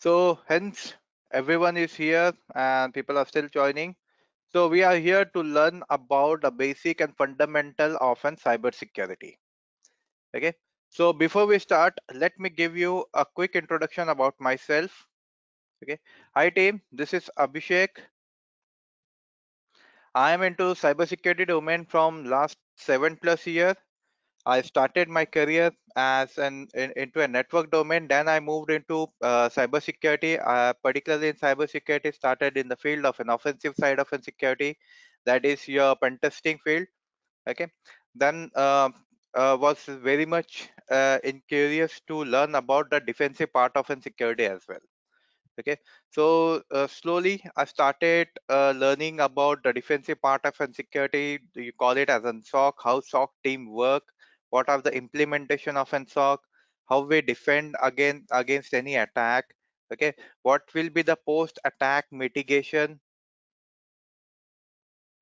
So hence everyone is here and people are still joining. So we are here to learn about the basic and fundamental of an cybersecurity. Okay. So before we start, let me give you a quick introduction about myself. Okay. Hi team, this is Abhishek. I am into cybersecurity domain from last seven plus years I started my career as an in, into a network domain. Then I moved into uh, cybersecurity, uh, particularly in cybersecurity. Started in the field of an offensive side of security, that is your pen testing field. Okay. Then uh, uh, was very much uh, in curious to learn about the defensive part of security as well okay so uh, slowly i started uh, learning about the defensive part of security you call it as an soc how soc team work what are the implementation of an soc how we defend again against any attack okay? What will be the post attack mitigation?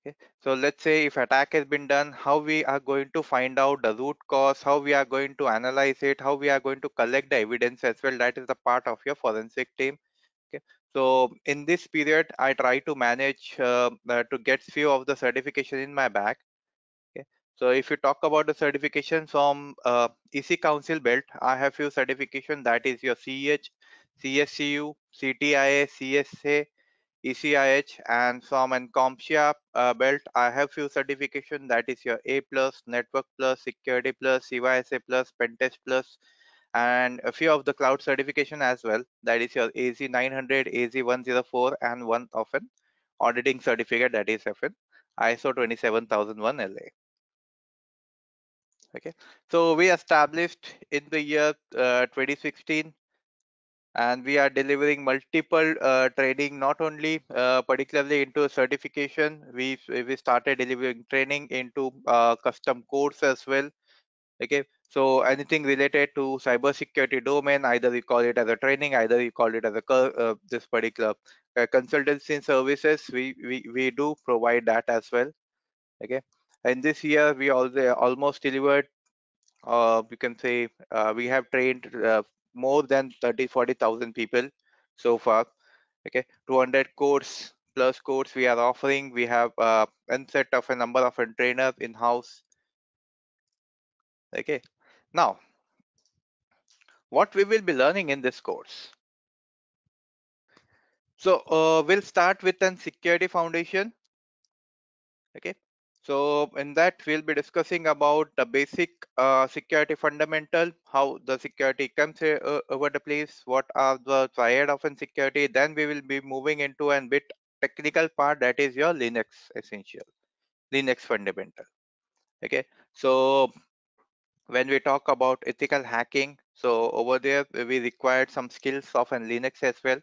Okay so let's say if attack has been done how we are going to find out the root cause how we are going to analyze it how we are going to collect the evidence as well. That is the part of your forensic team okay? So in this period i try to manage uh, uh, to get few of the certification in my okay so if you talk about the certification from uh, ec council belt i have few certification that is your ch cscu ctia csa ECIH and from an CompTIA uh, belt, I have few certification that is your A plus, Network plus, Security plus, CYSA plus, Pentest plus, and a few of the cloud certification as well. That is your AZ900, AZ104, and one of an auditing certificate that is FN ISO 27001 LA. Okay, so we established in the year uh, 2016 and we are delivering multiple uh, training not only uh, particularly into certification. We we started delivering training into uh, custom codes as well. Okay. So anything related to cybersecurity domain either we call it as a training either we call it as a uh, this particular uh, consultancy services we, we we do provide that as well. Okay and this year we also almost delivered uh, we can say uh, we have trained uh, more than 30 40,000 people so far okay? 200 course plus course we are offering we have uh, set of a number of trainers in house okay? Now what we will be learning in this course? So uh, we'll start with an security foundation okay so in that we'll be discussing about the basic uh, security fundamental, how the security comes uh, over the place, what are the triad of security. Then we will be moving into a bit technical part that is your Linux essential, Linux fundamental. Okay, so when we talk about ethical hacking, so over there we required some skills of an Linux as well.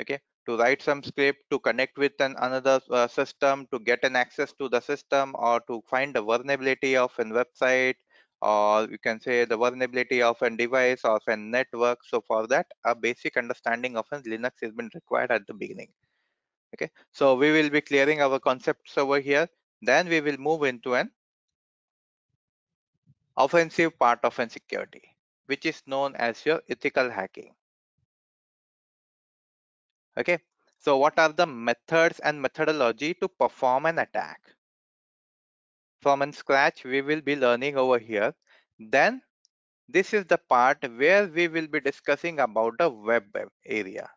Okay, to write some script to connect with an another uh, system to get an access to the system or to find the vulnerability of a website or you can say the vulnerability of a device or a network. So for that a basic understanding of linux has been required at the beginning. Okay? So we will be clearing our concepts over here. Then we will move into an offensive part of an security which is known as your ethical hacking okay? So what are the methods and methodology to perform an attack? From scratch we will be learning over here. Then this is the part where we will be discussing about the web area.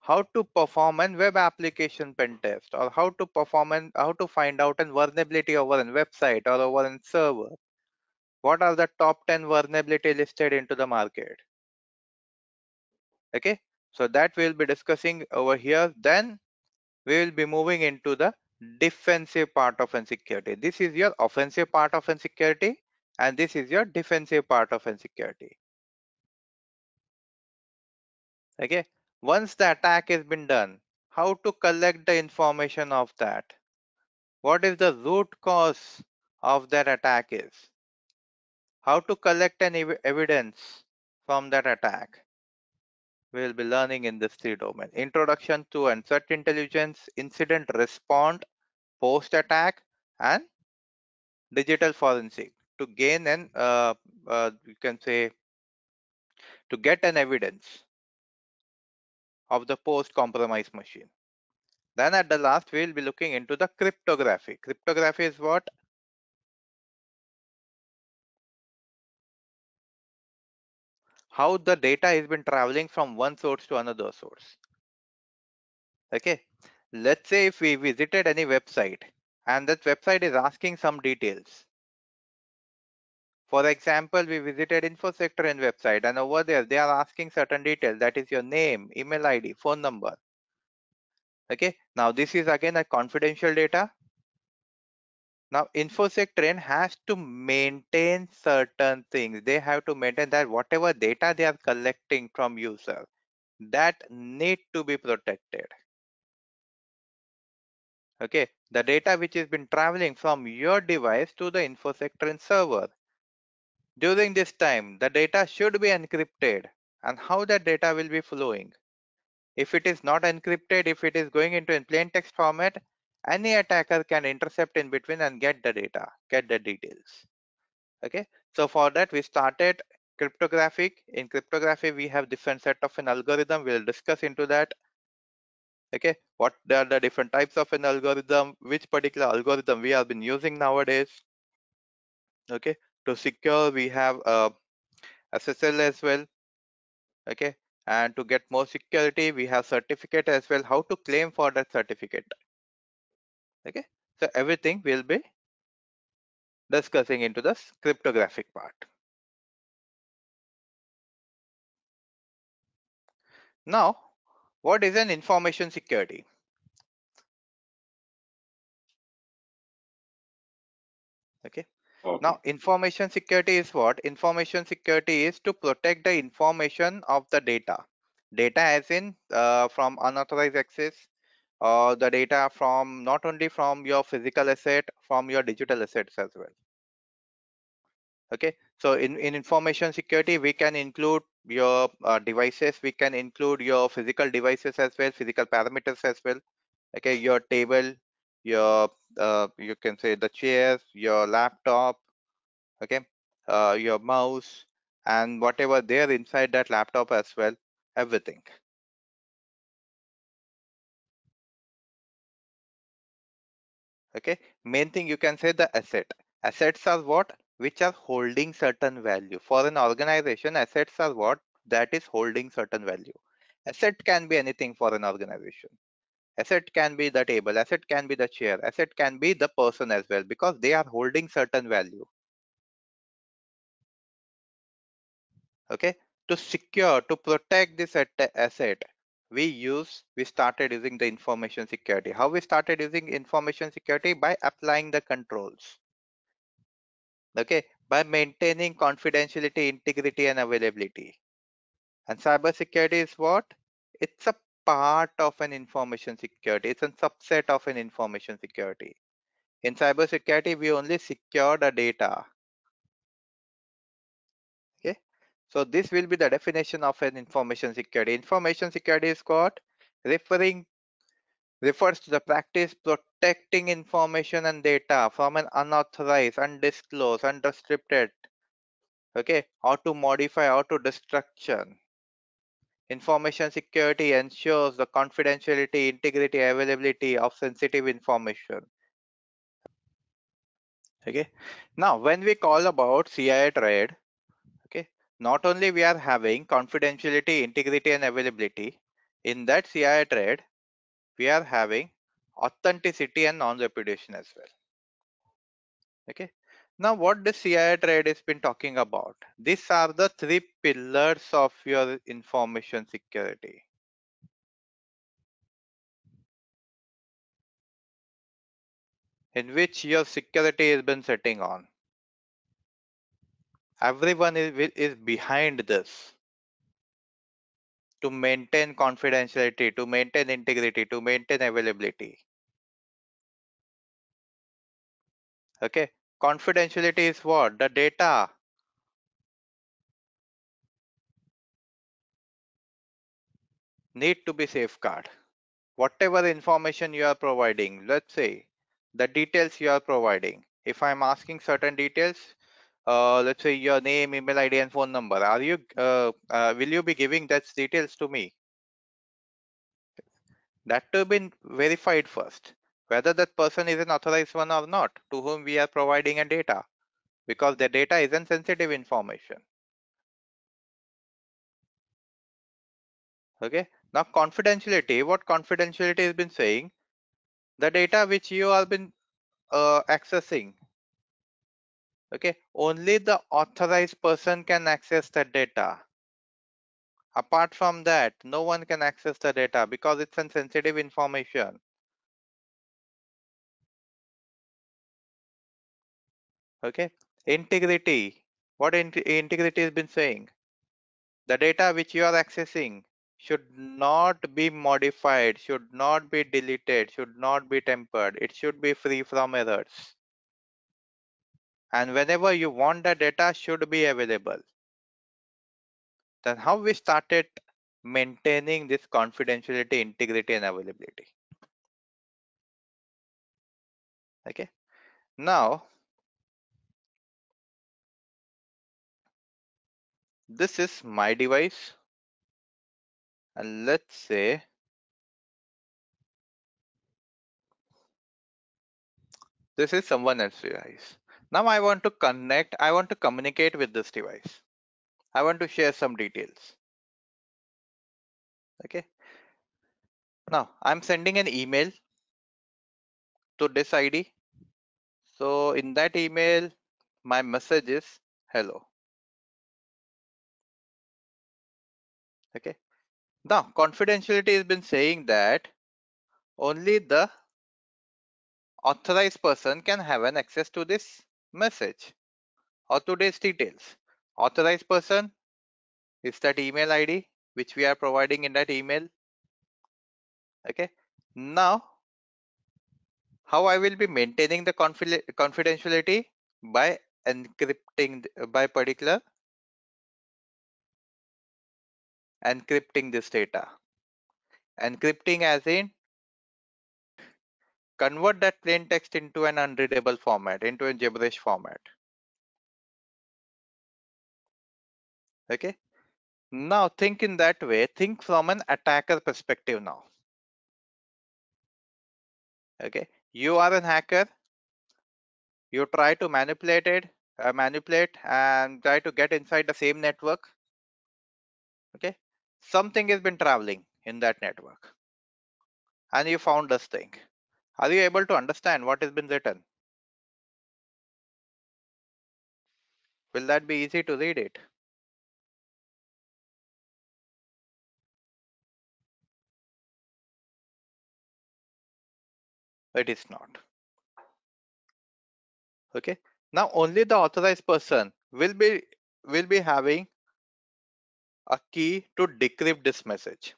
How to perform an web application pen test or how to perform and how to find out an vulnerability over a website or over a server. What are the top 10 vulnerability listed into the market? Okay so that we'll be discussing over here. Then we will be moving into the defensive part of security this is your offensive part of security and this is your defensive part of security okay? Once the attack has been done how to collect the information of that? What is the root cause of that attack is? How to collect an ev evidence from that attack we will be learning in this three domain introduction to and threat intelligence incident respond, post attack and digital forensic to gain an uh, uh, you can say to get an evidence of the post compromise machine. Then at the last, we'll be looking into the cryptography. Cryptography is what? How the data has been traveling from one source to another source. Okay. Let's say if we visited any website and that website is asking some details. For example, we visited InfoSec train website and over there they are asking certain details that is your name, email ID, phone number. Okay, now this is again a confidential data. Now InfoSec train has to maintain certain things. They have to maintain that whatever data they are collecting from user that need to be protected. Okay, the data which has been traveling from your device to the InfoSec train server during this time, the data should be encrypted and how that data will be flowing. If it is not encrypted, if it is going into in plain text format, any attacker can intercept in between and get the data, get the details. Okay, so for that we started cryptographic. In cryptography, we have different set of an algorithm. We'll discuss into that. Okay, what are the different types of an algorithm, which particular algorithm we have been using nowadays. Okay, to secure, we have uh, SSL as well. Okay, and to get more security, we have certificate as well. How to claim for that certificate. Okay, so everything will be discussing into the cryptographic part. Now, what is an information security? Okay. okay. Now, information security is what? Information security is to protect the information of the data. Data as in uh, from unauthorized access or the data from not only from your physical asset, from your digital assets as well. Okay. So in, in information security, we can include your uh, devices, we can include your physical devices as well, physical parameters as well. Okay, your table, your uh, you can say the chairs, your laptop, okay, uh, your mouse, and whatever there inside that laptop as well, everything. Okay, main thing you can say the asset. Assets are what? Which are holding certain value. For an organization, assets are what? That is holding certain value. Asset can be anything for an organization asset can be the table asset can be the chair asset can be the person as well because they are holding certain value okay to secure to protect this asset we use we started using the information security how we started using information security by applying the controls okay by maintaining confidentiality integrity and availability and cyber security is what it's a part of an information security. It's a subset of an information security. In cybersecurity, we only secure the data. So this will be the definition of an information security. Information security is called referring refers to the practice protecting information and data from an unauthorized, undisclosed, unrestricted, okay, or to modify or to destruction Information security ensures the confidentiality, integrity, availability of sensitive information. Okay. Now, when we call about CIA triad, not only we are having confidentiality, integrity, and availability. In that CIA triad, we are having authenticity and non-repudiation as well. Okay. Now, what the CIA triad has been talking about? These are the three pillars of your information security. in which your security has been setting on. Everyone is, is behind this to maintain confidentiality, to maintain integrity, to maintain availability. Okay, confidentiality is what? The data need to be safeguard Whatever information you are providing, let's say the details you are providing. If I'm asking certain details, uh, let's say your name, email ID, and phone number, are you uh, uh, will you be giving that details to me? that to be verified first whether that person is an authorized one or not to whom we are providing a data because the data isn't sensitive information. Okay? Now confidentiality. What confidentiality has been saying? The data which you have been uh, accessing okay only the authorized person can access the data. Apart from that no one can access the data because it's sensitive information. Okay integrity. What in- integrity has been saying? The data which you are accessing should not be modified should not be deleted should not be tempered. It should be free from errors and whenever you want the data should be available. Then how we started maintaining this confidentiality integrity and availability? Okay. Now this is my device. And let's say this is someone else's device now i want to connect i want to communicate with this device. I want to share some details. Okay. Now i'm sending an email to this id so in that email my message is hello. Okay. Now confidentiality has been saying that only the authorized person can have an access to this message or to these details. Authorized person is that email ID which we are providing in that email. Okay. Now, how I will be maintaining the confidentiality by encrypting by particular encrypting this data. Encrypting as in convert that plain text into an unreadable format, into a gibberish format. Okay. Now think in that way, think from an attacker perspective now. Okay. You are an hacker. You try to manipulate it, uh, manipulate and try to get inside the same network. Okay. Something has been traveling in that network and you found this thing. Are you able to understand what has been written? Will that be easy to read it? It is not. Okay. Now only the authorized person will be will be having a key to decrypt this message.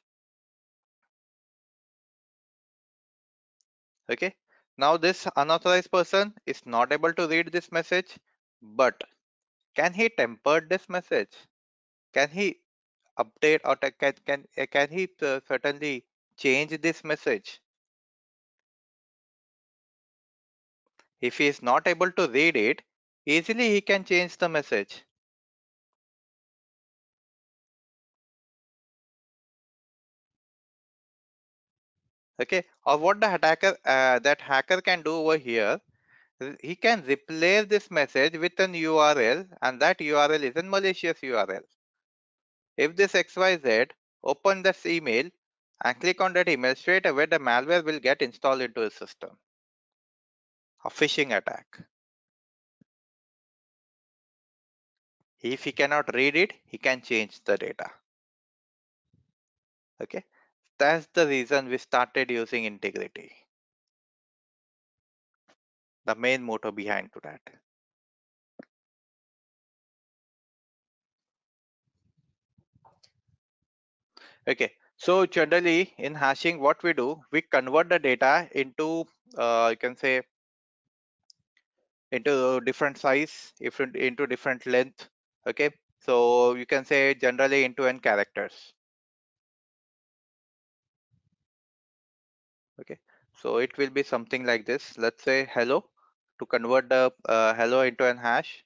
Okay. Now this unauthorized person is not able to read this message, but can he temper this message? Can he update or can can can he uh, certainly change this message? If he is not able to read it, easily he can change the message. Okay, or what the attacker uh, that hacker can do over here, he can replace this message with an URL, and that URL is a malicious URL. If this XYZ open this email and click on that email straight away, the malware will get installed into the system. A phishing attack. If he cannot read it, he can change the data. Okay, that's the reason we started using integrity. The main motor behind to that. Okay, so generally in hashing, what we do, we convert the data into, uh, you can say, into different size, different into different length. Okay, so you can say generally into n characters. okay. So it will be something like this. Let's say hello to convert the uh, hello into an hash.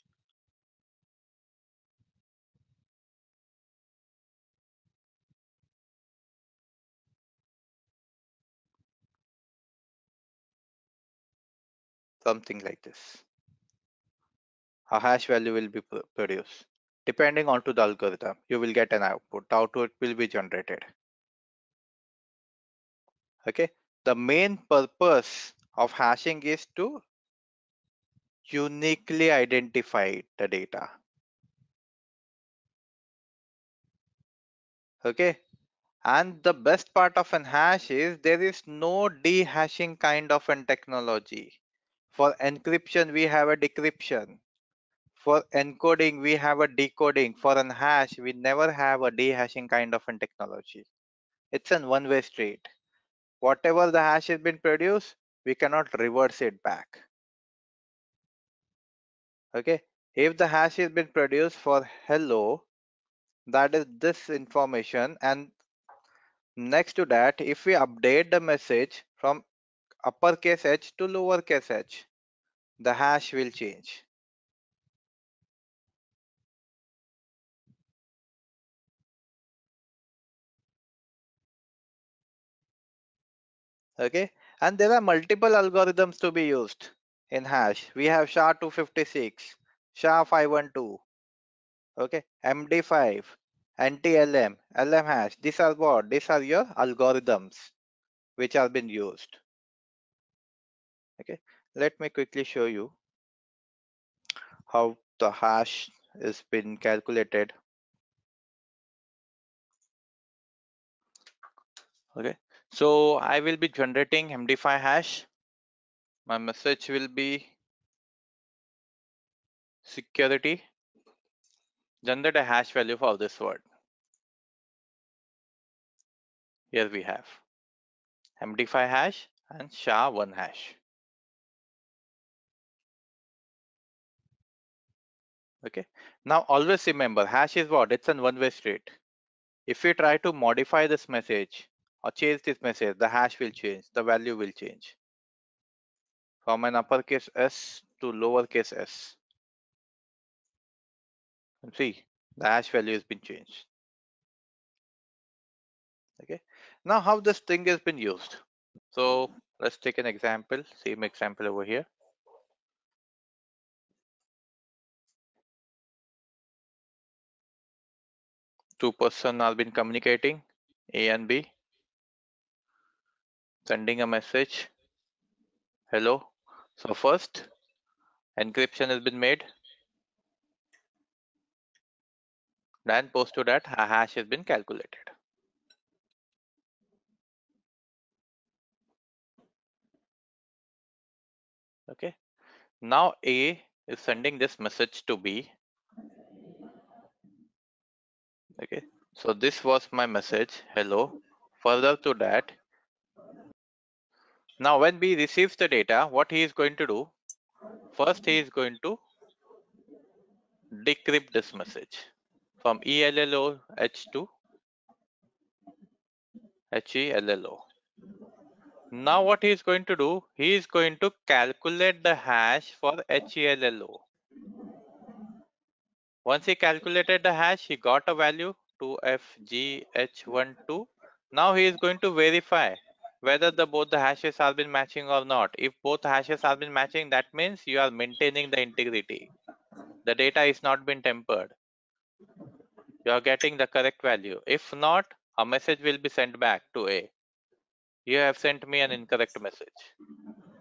Something like this. A hash value will be produced. Depending on to the algorithm you will get an output. Output will be generated. Okay? The main purpose of hashing is to uniquely identify the data. Okay. And the best part of an hash is there is no dehashing kind of an technology. For encryption, we have a decryption. For encoding, we have a decoding. For an hash, we never have a dehashing kind of an technology. It's an one-way street. Whatever the hash has been produced, we cannot reverse it back. Okay. If the hash has been produced for hello, that is this information and next to that if we update the message from uppercase h to lowercase h the hash will change okay and there are multiple algorithms to be used in hash we have sha 256 sha 512 okay md5 NTLM, LM hash. These are what? These are your algorithms which have been used. Okay, let me quickly show you how the hash is been calculated. Okay, so I will be generating MD5 hash. My message will be security. Generate a hash value for this word. Here we have MD5 hash and SHA-1 hash. Okay. Now always remember hash is what? It's a one-way street. If we try to modify this message or change this message, the hash will change, the value will change from an uppercase S to lowercase s. And see, the hash value has been changed. Okay. Now how this thing has been used. So let's take an example, same example over here. Two person have been communicating, A and B, sending a message. Hello. So first, encryption has been made. Then post to that, a hash has been calculated. Okay. Now A is sending this message to B. Okay. So this was my message. Hello. Further to that, now when B receives the data, what he is going to do? First, he is going to decrypt this message from ELLO H to HELLO. Now what he is going to do, he is going to calculate the hash for HELLO. Once he calculated the hash, he got a value 2FGH12. Now he is going to verify whether the both the hashes have been matching or not. If both hashes have been matching, that means you are maintaining the integrity. The data is not been tempered. You are getting the correct value. If not, a message will be sent back to A you have sent me an incorrect message.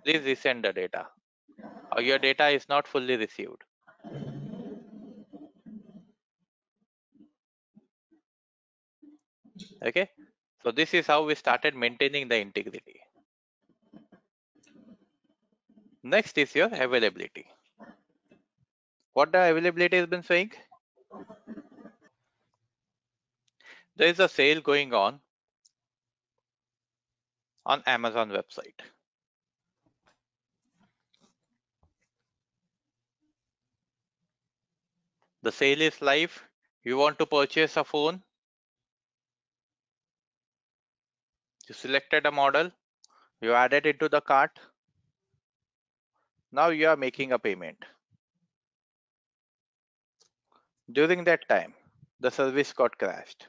Please resend the data. Or your data is not fully received. Okay, so this is how we started maintaining the integrity. Next is your availability. What the availability has been saying? There is a sale going on on Amazon website. The sale is live. You want to purchase a phone. You selected a model. You added it to the cart. Now you are making a payment. During that time, the service got crashed.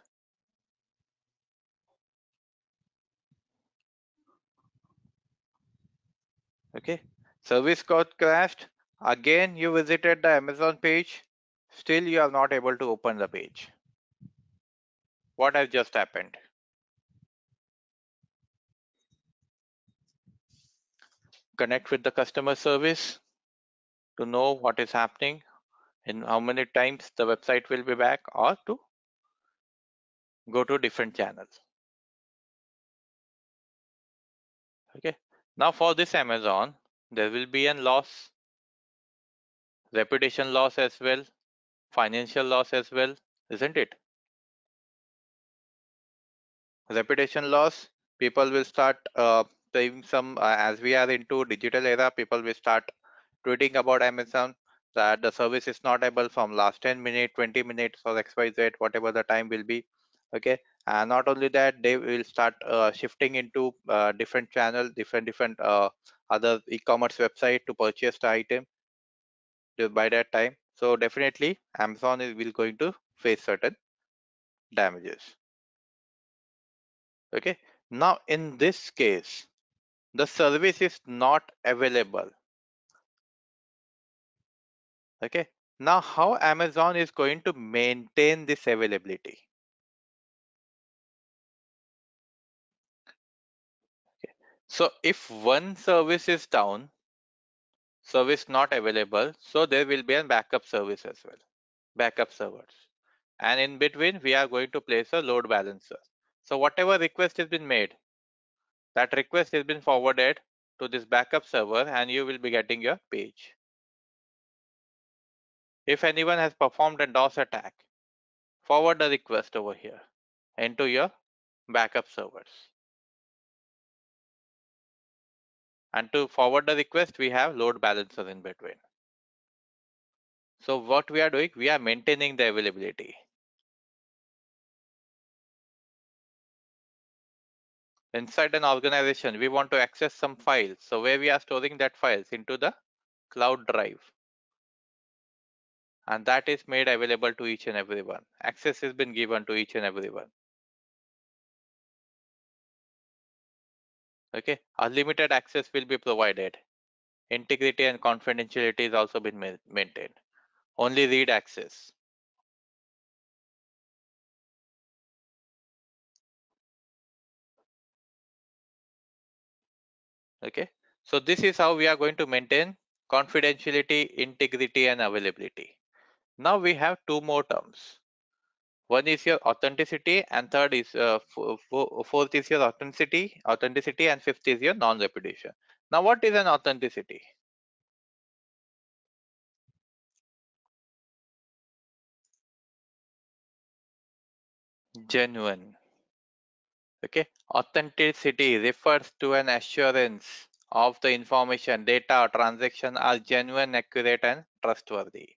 okay service got crashed again you visited the amazon page still you are not able to open the page what has just happened connect with the customer service to know what is happening and how many times the website will be back or to go to different channels. Okay. Now for this amazon there will be a loss reputation loss as well financial loss as well isn't it? Reputation loss people will start uh, saying some uh, as we are into digital era people will start tweeting about amazon that the service is not able from last 10 minutes 20 minutes or xyz whatever the time will be okay? And not only that they will start uh, shifting into uh, different channel different different uh, other e-commerce website to purchase the item by that time. So definitely amazon is will going to face certain damages. Okay? Now in this case the service is not available. Okay. Now how amazon is going to maintain this availability? Okay. So if one service is down service not available so there will be a backup service as well backup servers. And in between we are going to place a load balancer. So whatever request has been made that request has been forwarded to this backup server and you will be getting your page. If anyone has performed a dos attack forward the request over here into your backup servers. And to forward the request we have load balancers in between. So what we are doing we are maintaining the availability inside an organization we want to access some files. So where we are storing that files? Into the cloud drive. And that is made available to each and everyone. Access has been given to each and everyone. Okay? Unlimited access will be provided. Integrity and confidentiality is also been ma maintained. Only read access okay. So this is how we are going to maintain confidentiality integrity and availability. Now we have two more terms. One is your authenticity and third is uh, fourth is your authenticity authenticity and fifth is your non-repudiation. Now what is an authenticity? Genuine okay. Authenticity refers to an assurance of the information data or transaction are genuine accurate and trustworthy.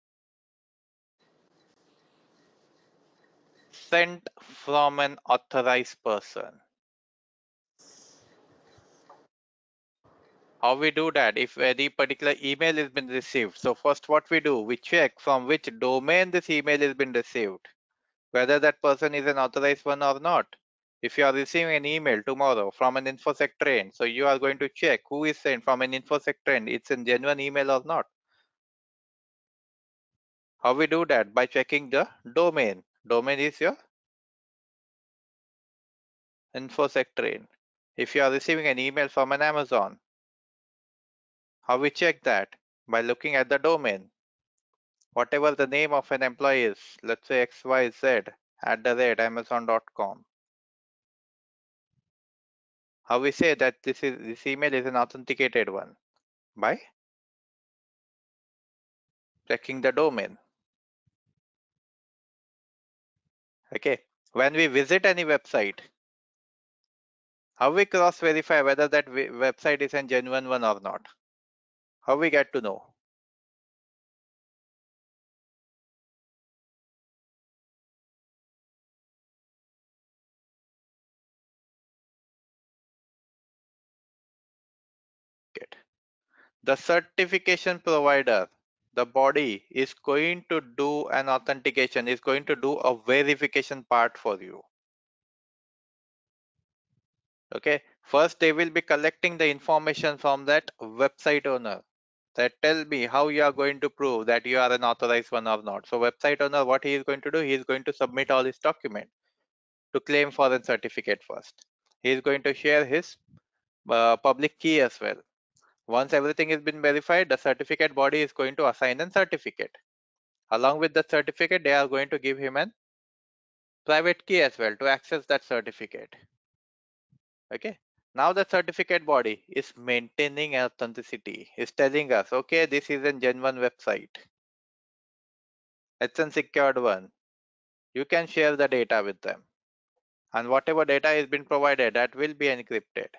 Sent from an authorized person. How we do that? If any particular email has been received so first what we do we check from which domain this email has been received whether that person is an authorized one or not if you are receiving an email tomorrow from an infosec train so you are going to check who is sent from an infosec train it's a genuine email or not. How we do that? By checking the domain. Domain is your infosec train. If you are receiving an email from an amazon how we check that? By looking at the domain. Whatever the name of an employee is let's say xyz at the rate amazon.com how we say that this is this email is an authenticated one? By checking the domain. Okay. When we visit any website how we cross verify whether that website is a genuine one or not? How we get to know the certification provider the body is going to do an authentication is going to do a verification part for you okay first they will be collecting the information from that website owner that tell me how you are going to prove that you are an authorized one or not. So website owner, what he is going to do, he is going to submit all his document to claim for a certificate first. He is going to share his uh, public key as well. Once everything has been verified, the certificate body is going to assign a certificate. Along with the certificate, they are going to give him a private key as well to access that certificate. Okay. Now the certificate body is maintaining authenticity, is telling us, okay, this is a genuine website. It's a secured one. You can share the data with them. And whatever data has been provided, that will be encrypted.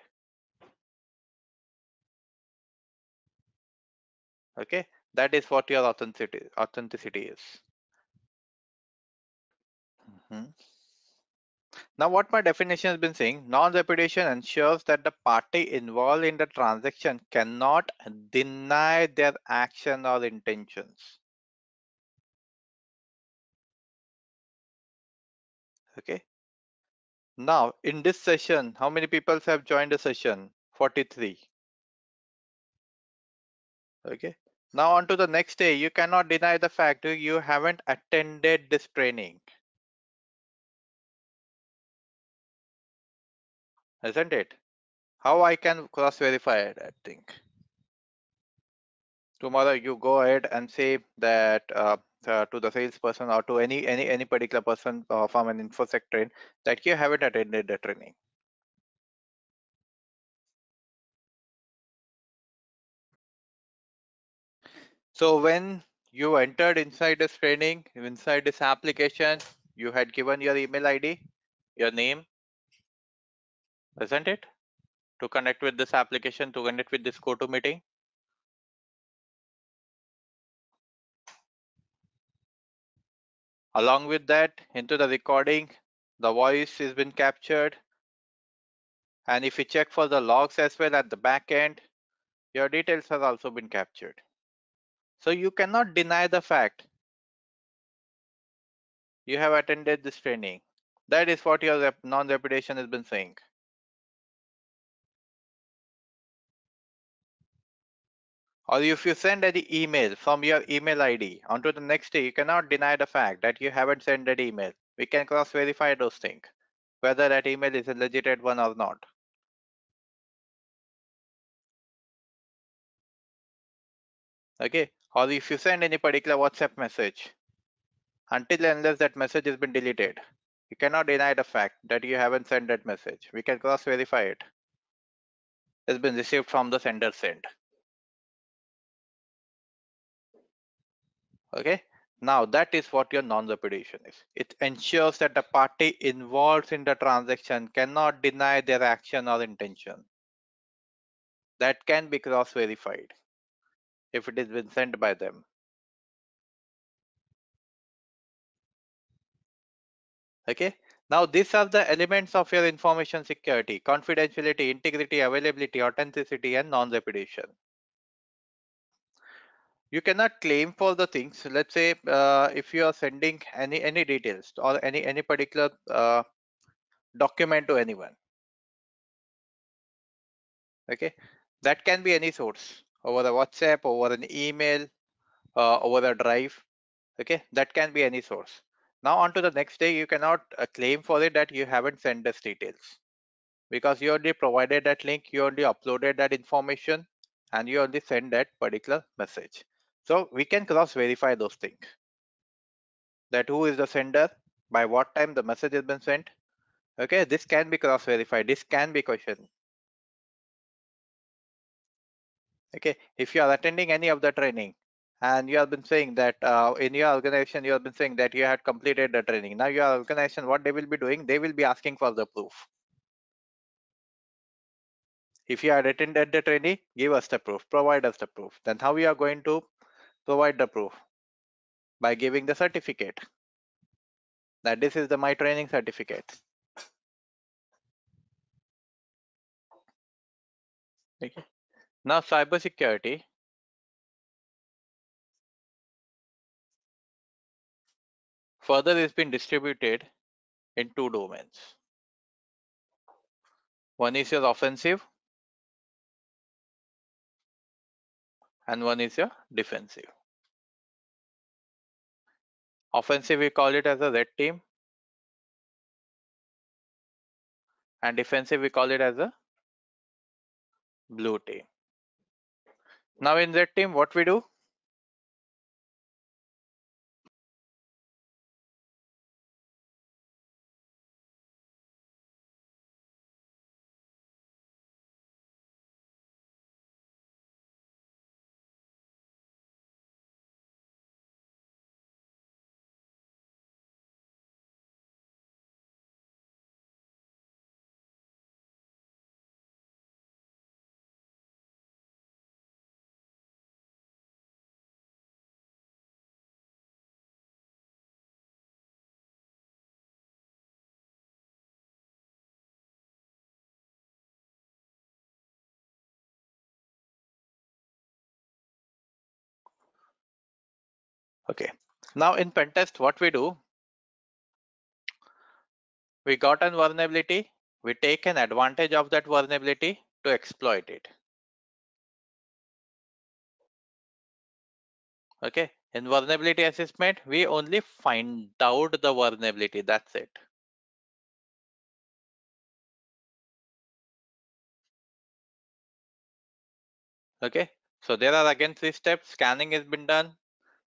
Okay, that is what your authenticity, authenticity is. Mm -hmm. Now what my definition has been saying, non-repudiation ensures that the party involved in the transaction cannot deny their action or intentions. Okay. Now in this session, how many people have joined the session? 43. Okay. Now on to the next day, you cannot deny the fact you haven't attended this training. isn't it? How I can cross verify it, I think. Tomorrow you go ahead and say that uh, uh, to the salesperson or to any any any particular person uh, from an infosec train that you haven't attended the training. So when you entered inside this training, inside this application, you had given your email ID, your name, isn't it? To connect with this application, to connect with this GoToMeeting. Along with that, into the recording, the voice has been captured. And if you check for the logs as well at the back end, your details has also been captured. So you cannot deny the fact you have attended this training. That is what your non-repudiation has been saying. Or if you send an email from your email ID onto the next day, you cannot deny the fact that you haven't sent that email. We can cross verify those things, whether that email is a legitimate one or not. Okay. Or if you send any particular WhatsApp message, until unless that message has been deleted, you cannot deny the fact that you haven't sent that message. We can cross verify it. It's been received from the sender send. Okay. Now that is what your non-repudiation is. It ensures that the party involved in the transaction cannot deny their action or intention. That can be cross-verified if it has been sent by them. Okay. Now these are the elements of your information security, confidentiality, integrity, availability, authenticity, and non-repudiation. You cannot claim for the things. Let's say uh, if you are sending any any details or any any particular uh, document to anyone. Okay? That can be any source over the whatsapp over an email uh, over the drive okay that can be any source now on to the next day you cannot uh, claim for it that you haven't sent us details because you already provided that link you already uploaded that information and you only send that particular message so we can cross verify those things. That who is the sender, by what time the message has been sent. Okay, this can be cross verified. This can be questioned. Okay, if you are attending any of the training and you have been saying that uh, in your organization you have been saying that you had completed the training. Now your organization, what they will be doing, they will be asking for the proof. If you had attended the training, give us the proof, provide us the proof. Then how we are going to provide the proof by giving the certificate that this is the my training certificate okay now cybersecurity further is been distributed in two domains one is your offensive and one is your defensive. Offensive, we call it as a red team. And defensive, we call it as a blue team. Now in that team, what we do? Okay. Now in pentest, what we do? We got an vulnerability. We take an advantage of that vulnerability to exploit it. Okay. In vulnerability assessment, we only find out the vulnerability. That's it. Okay. So there are again three steps. Scanning has been done.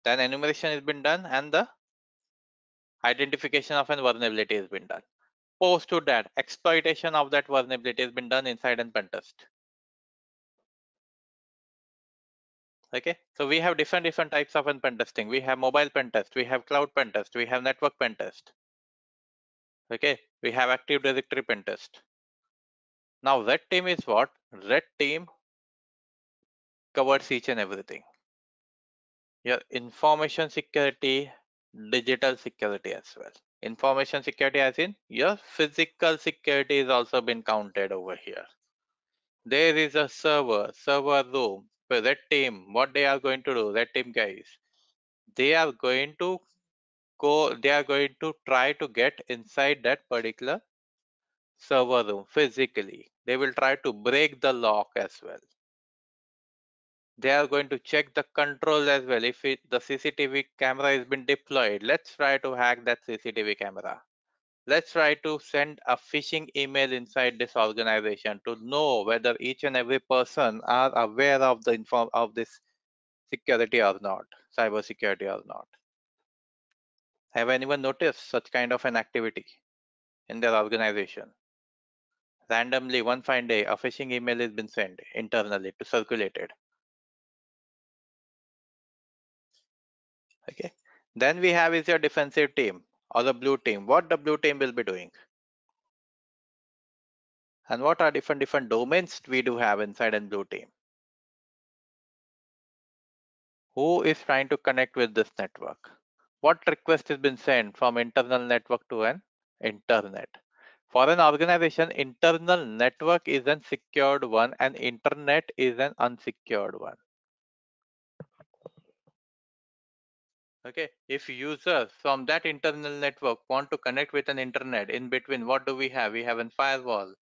Then enumeration has been done and the identification of an vulnerability has been done. Post to that, exploitation of that vulnerability has been done inside an pentest. Okay, so we have different different types of pen testing. We have mobile pen test, we have cloud pen test, we have network pen test. Okay, we have active directory pen test. Now red team is what? Red team covers each and everything. Your information security, digital security as well. Information security as in your physical security is also been counted over here. There is a server, server room, red team, what they are going to do, red team guys, they are going to go, they are going to try to get inside that particular server room physically. They will try to break the lock as well. They are going to check the controls as well. If it, the CCTV camera has been deployed, let's try to hack that CCTV camera. Let's try to send a phishing email inside this organization to know whether each and every person are aware of the inform of this security or not, cyber security or not. Have anyone noticed such kind of an activity in their organization? Randomly, one fine day, a phishing email has been sent internally to circulated. Okay. Then we have is your defensive team or the blue team. What the blue team will be doing? And what are different different domains we do have inside and blue team? Who is trying to connect with this network? What request has been sent from internal network to an internet? For an organization, internal network is an secured one and internet is an unsecured one. Okay, if users from that internal network want to connect with an internet, in between, what do we have? We have a firewall,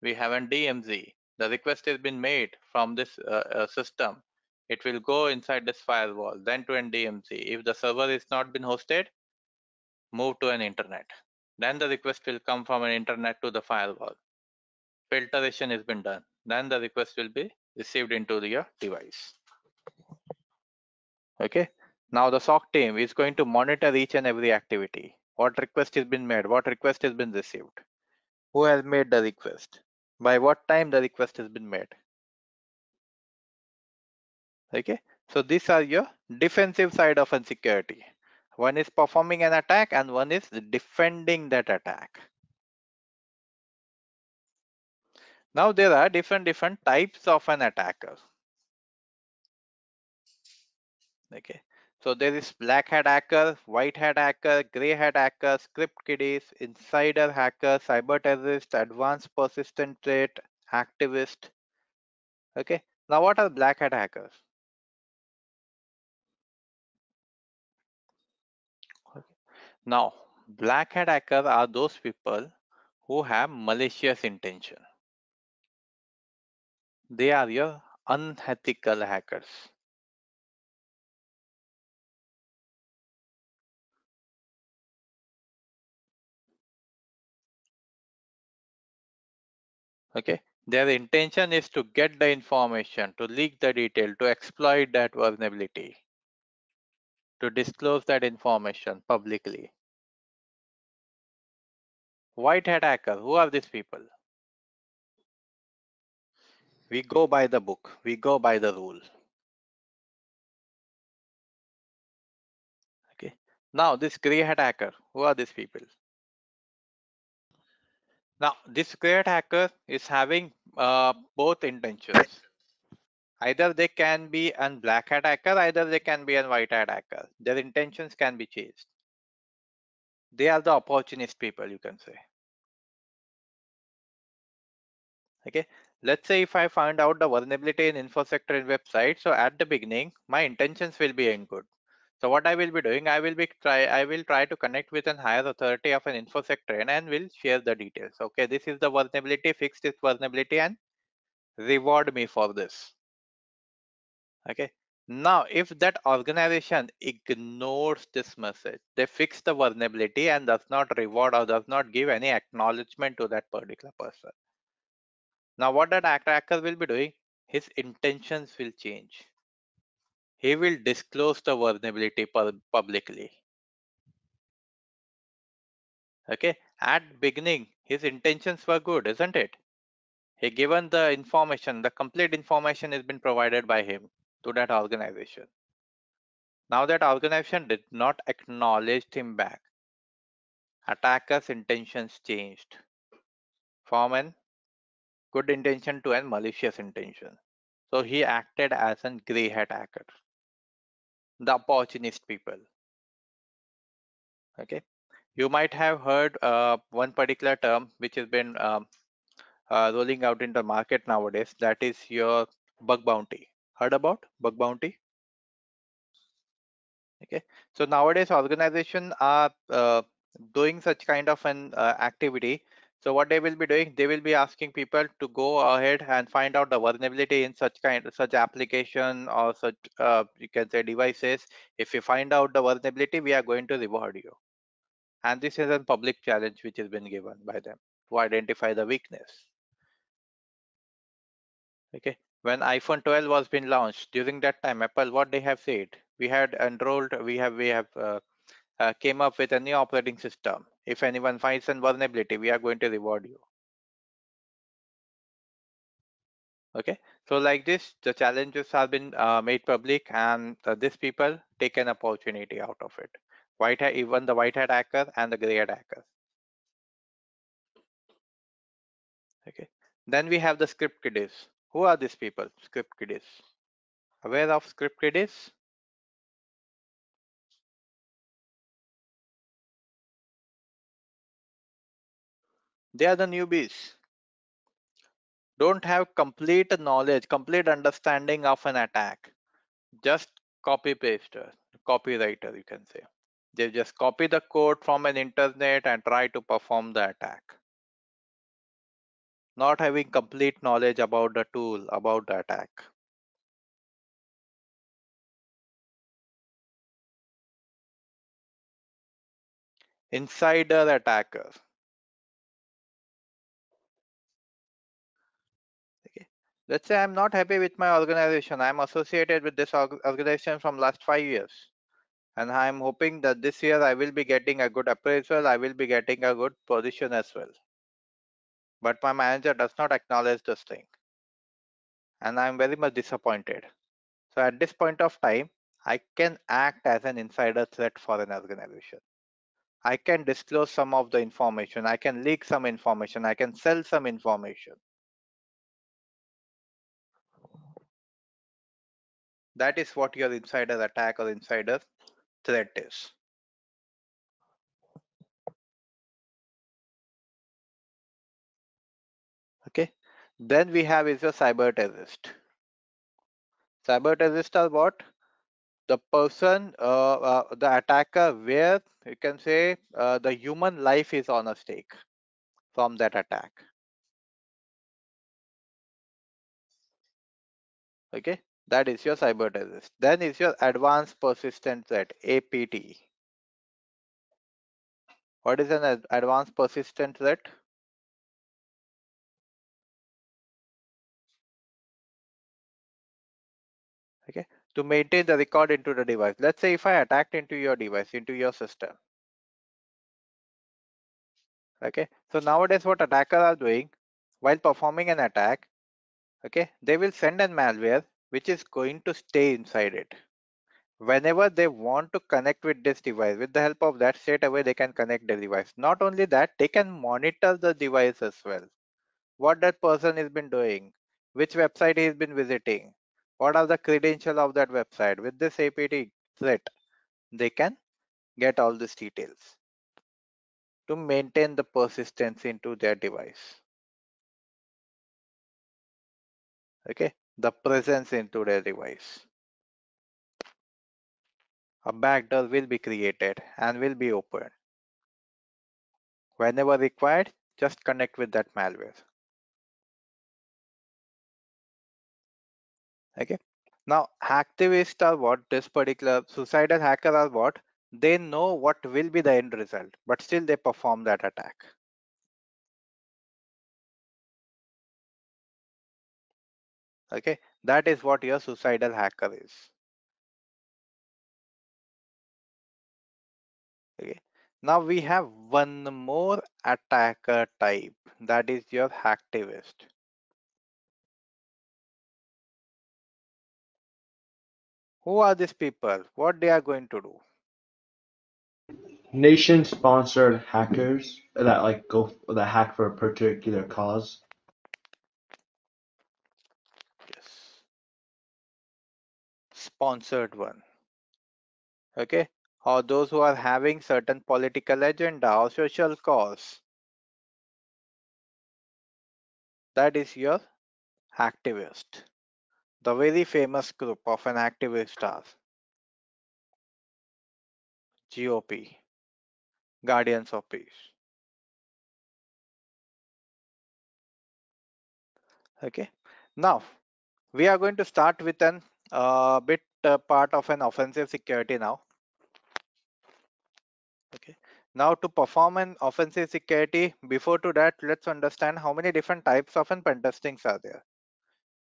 we have a DMZ. The request has been made from this uh, uh, system. It will go inside this firewall, then to an DMZ. If the server is not been hosted, move to an internet. Then the request will come from an internet to the firewall. Filtration has been done. Then the request will be received into your device. Okay. Now the SOC team is going to monitor each and every activity. What request has been made? What request has been received? Who has made the request? By what time the request has been made? Okay, so these are your defensive side of insecurity. One is performing an attack and one is defending that attack. Now there are different different types of an attacker. Okay, so there is black hat hacker, white hat hacker, gray hat hacker, script kiddies, insider hacker, cyber terrorist, advanced persistent threat, activist. Okay, now what are black hat hackers? Okay. Now, black hat hackers are those people who have malicious intention. They are your unethical hackers. Okay, their intention is to get the information, to leak the detail, to exploit that vulnerability, to disclose that information publicly. White hat hacker, who are these people? We go by the book, we go by the rule. Okay. Now this gray hat hacker, who are these people? Now this great hacker is having uh, both intentions. Either they can be a black hat hacker, either they can be a white hat hacker. Their intentions can be changed. They are the opportunist people, you can say. Okay, let's say if I find out the vulnerability in InfoSec train in website, so at the beginning, my intentions will be in good. So what I will be doing, I will be try, I will try to connect with an higher authority of an InfoSec train and will share the details. Okay, this is the vulnerability, fix this vulnerability and reward me for this. Okay, now if that organization ignores this message, they fix the vulnerability and does not reward or does not give any acknowledgement to that particular person now what that attacker will be doing, his intentions will change. He will disclose the vulnerability publicly. Okay, at beginning, his intentions were good, isn't it? He given the information, the complete information has been provided by him to that organization. Now that organization did not acknowledge him back. Attacker's intentions changed from an good intention to a malicious intention. So he acted as a grey hat hacker, the opportunist people. Okay, you might have heard uh, one particular term which has been um, uh, rolling out in the market nowadays. That is your bug bounty. Heard about bug bounty? Okay, so nowadays organizations are uh, doing such kind of an uh, activity so what they will be doing, they will be asking people to go ahead and find out the vulnerability in such kind of such application or such uh, you can say devices. If you find out the vulnerability, we are going to reward you. And this is a public challenge which has been given by them to identify the weakness. Okay, when iPhone 12 was been launched during that time, Apple what they have said, we had enrolled, we have we have uh, uh, came up with a new operating system. If anyone finds a vulnerability, we are going to reward you. Okay, so like this, the challenges have been uh, made public and uh, these people take an opportunity out of it. White hat, even the white hat hacker and the gray hat hacker. Okay, then we have the script kiddies. Who are these people? Script kiddies. Aware of script kiddies? They are the newbies. Don't have complete knowledge, complete understanding of an attack. Just copy paster, copywriter, you can say. They just copy the code from an internet and try to perform the attack. Not having complete knowledge about the tool, about the attack. Insider attacker. Let's say I'm not happy with my organization. I'm associated with this organization from last five years. And I'm hoping that this year I will be getting a good appraisal. I will be getting a good position as well. But my manager does not acknowledge this thing. And I'm very much disappointed. So at this point of time, I can act as an insider threat for an organization. I can disclose some of the information. I can leak some information. I can sell some information. That is what your insider attack or insider threat is. Okay. Then we have is your cyber terrorist. Cyber terrorist are what? The person, uh, uh, the attacker, where you can say uh, the human life is on a stake from that attack. Okay, that is your cyber terrorist. Then is your advanced persistent threat, APT. What is an advanced persistent threat? Okay, to maintain the record into the device. Let's say if I attacked into your device, into your system. Okay, so nowadays what attackers are doing while performing an attack, okay, they will send a malware which is going to stay inside it. Whenever they want to connect with this device, with the help of that straight away they can connect the device. Not only that, they can monitor the device as well. What that person has been doing, which website he's been visiting, what are the credentials of that website. With this APT threat, they can get all these details to maintain the persistence into their device. Okay, the presence into their device. A backdoor will be created and will be opened. Whenever required, just connect with that malware. Okay. Now, hacktivists are what this particular suicidal hacker are what they know what will be the end result, but still they perform that attack. Okay, that is what your suicidal hacker is. Okay, now we have one more attacker type that is your hacktivist. Who are these people? What they are going to do? Nation sponsored hackers that like go that hack for a particular cause. Sponsored one. Okay. Or those who are having certain political agenda or social cause. That is your activist The very famous group of an activist are GOP, Guardians of Peace. Okay. Now, we are going to start with an uh, bit uh, part of an offensive security now. Okay. Now to perform an offensive security, before to that, let's understand how many different types of an pen testings are there.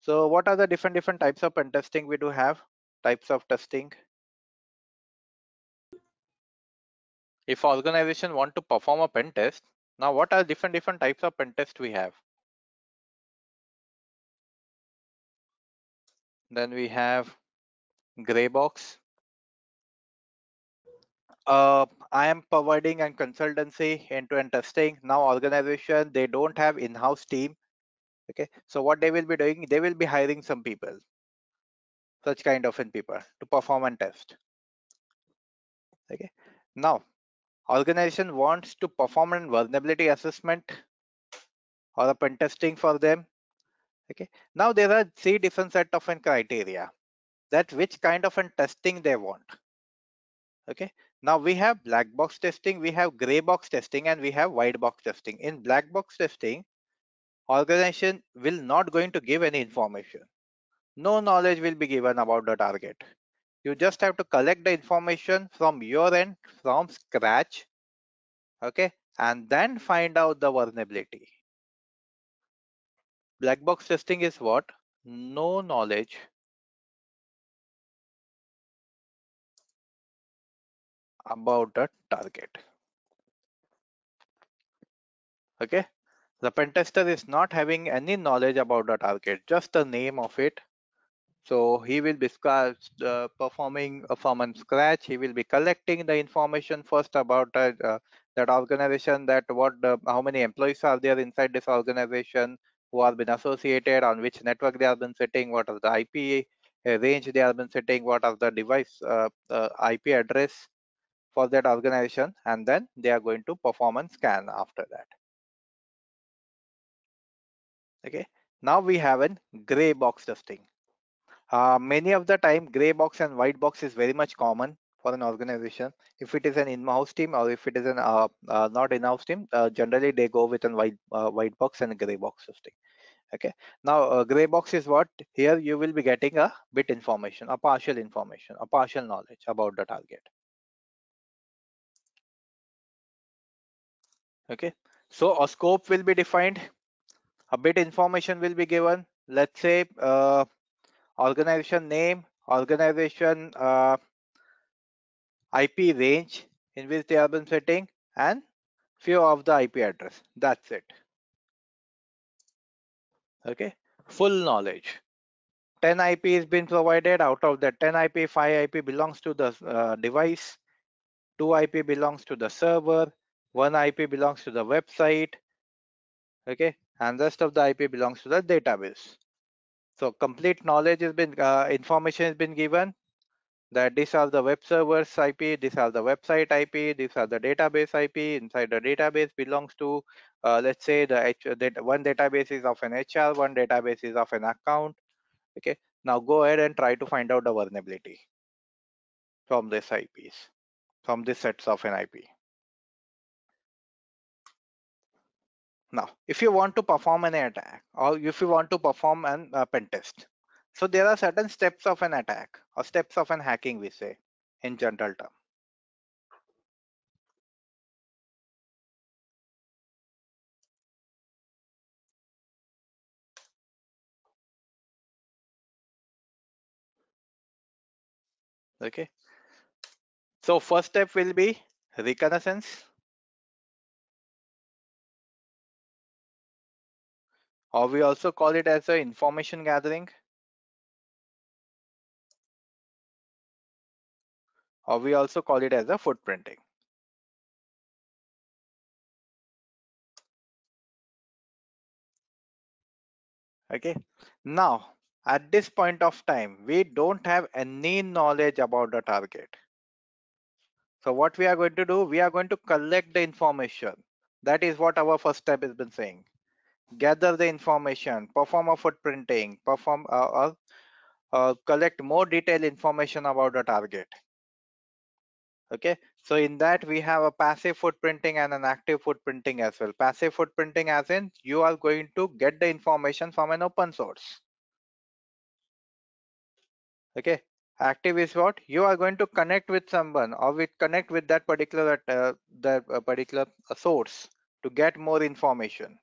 So what are the different different types of pen testing we do have? Types of testing. If organization want to perform a pen test, now what are different different types of pen test we have? Then we have gray box. Uh, I am providing and consultancy end-to-end testing. Now organization, they don't have in-house team. Okay, so what they will be doing, they will be hiring some people, such kind of in people to perform and test. Okay, now organization wants to perform a vulnerability assessment or a pen testing for them. Okay, now there are three different set of criteria that which kind of an testing they want. Okay, now we have black box testing, we have gray box testing, and we have white box testing. In black box testing, organization will not going to give any information. No knowledge will be given about the target. You just have to collect the information from your end from scratch. Okay, and then find out the vulnerability. Black box testing is what? No knowledge about the target. Okay, the pen tester is not having any knowledge about the target, just the name of it. So he will be uh, performing from scratch. He will be collecting the information first about uh, that organization, that what how many employees are there inside this organization, who have been associated, on which network they have been sitting, what are the IP uh, range they have been sitting, what are the device uh, uh, IP address for that organization, and then they are going to perform a scan after that. Okay, now we have a gray box testing. Uh, many of the time, gray box and white box is very much common for an organization. If it is an in-house team or if it is an uh, uh, not in-house team, uh, generally they go with a white uh, white box and a gray box testing. Okay. Now, uh, gray box is what here you will be getting a bit information, a partial information, a partial knowledge about the target. Okay. So a scope will be defined a bit information will be given let's say uh, organization name organization IP range in which they have been sitting and few of the IP address. That's it. Okay, full knowledge. 10 IP is been provided. Out of that 10 IP, 5 IP belongs to the uh, device, 2 IP belongs to the server, 1 IP belongs to the website. Okay, and rest of the IP belongs to the database. So complete knowledge has been uh, information has been given that these are the web servers IP, these are the website IP, these are the database IP. Inside the database belongs to, uh, let's say the H that one database is of an HR, one database is of an account. Okay, now go ahead and try to find out the vulnerability from this IPs, from this sets of an IP. Now, if you want to perform an attack or if you want to perform an uh, pen test, so there are certain steps of an attack or steps of an hacking we say in general term. Okay. So first step will be reconnaissance or we also call it as a information gathering or we also call it as a footprinting. Okay. Now, at this point of time, we don't have any knowledge about the target. So what we are going to do, we are going to collect the information. That is what our first step has been saying. Gather the information, perform a footprinting, perform uh, uh, uh, collect more detailed information about the target. Okay, so in that we have a passive footprinting and an active footprinting as well. Passive footprinting as in you are going to get the information from an open source. Okay, active is what you are going to connect with someone or with connect with that particular uh, that uh, particular uh, source to get more information.